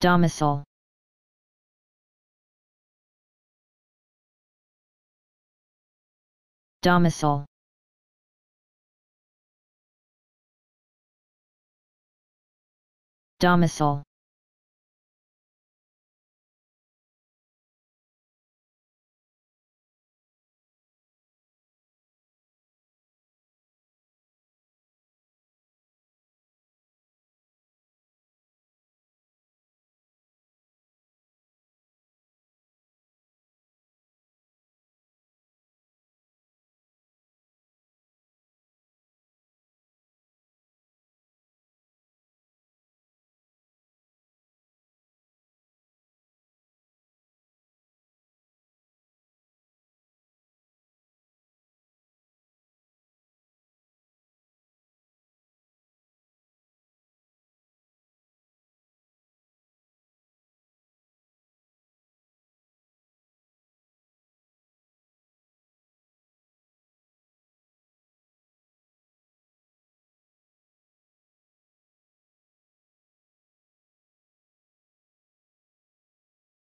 domicile. Domicile. Domicile.